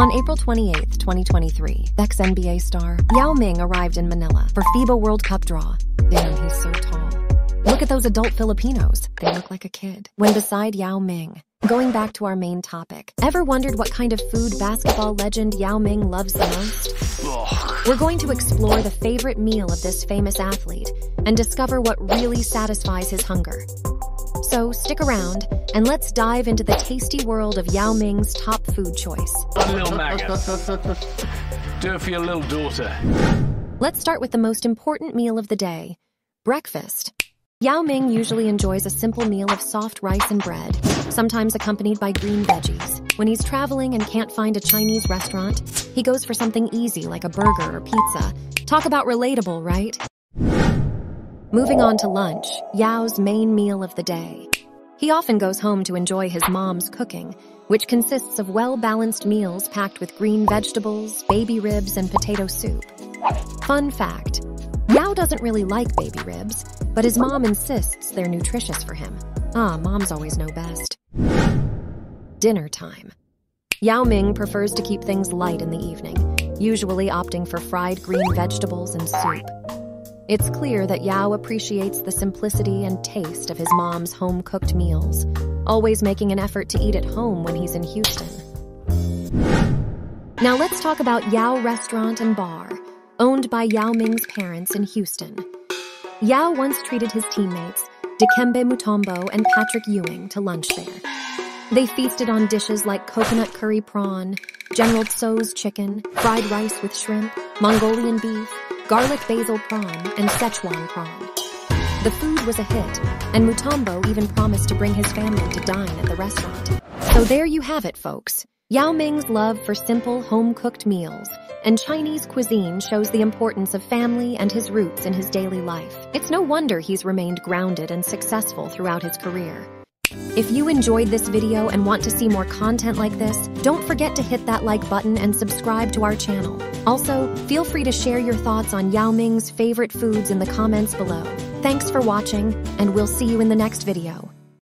On April 28, 2023, ex NBA star Yao Ming arrived in Manila for FIBA World Cup draw. Damn, he's so tall. Look at those adult Filipinos. They look like a kid. When beside Yao Ming. Going back to our main topic, ever wondered what kind of food basketball legend Yao Ming loves the most? We're going to explore the favorite meal of this famous athlete and discover what really satisfies his hunger. So stick around and let's dive into the tasty world of Yao Ming's top food choice. A little maggot. Do it for your little daughter. Let's start with the most important meal of the day breakfast. Yao Ming usually enjoys a simple meal of soft rice and bread, sometimes accompanied by green veggies. When he's traveling and can't find a Chinese restaurant, he goes for something easy like a burger or pizza. Talk about relatable, right? Moving on to lunch, Yao's main meal of the day. He often goes home to enjoy his mom's cooking, which consists of well balanced meals packed with green vegetables, baby ribs, and potato soup. Fun fact Yao doesn't really like baby ribs, but his mom insists they're nutritious for him. Ah, moms always know best. Dinner time. Yao Ming prefers to keep things light in the evening, usually opting for fried green vegetables and soup. It's clear that Yao appreciates the simplicity and taste of his mom's home cooked meals, always making an effort to eat at home when he's in Houston. Now let's talk about Yao Restaurant and Bar, owned by Yao Ming's parents in Houston. Yao once treated his teammates, Dikembe Mutombo and Patrick Ewing, to lunch there. They feasted on dishes like coconut curry prawn, General Tso's chicken, fried rice with shrimp, Mongolian beef, garlic basil prawn, and Szechuan prawn. The food was a hit, and Mutombo even promised to bring his family to dine at the restaurant. So there you have it, folks. Yao Ming's love for simple, home-cooked meals and Chinese cuisine shows the importance of family and his roots in his daily life. It's no wonder he's remained grounded and successful throughout his career. If you enjoyed this video and want to see more content like this, don't forget to hit that like button and subscribe to our channel. Also, feel free to share your thoughts on Yao Ming's favorite foods in the comments below. Thanks for watching, and we'll see you in the next video.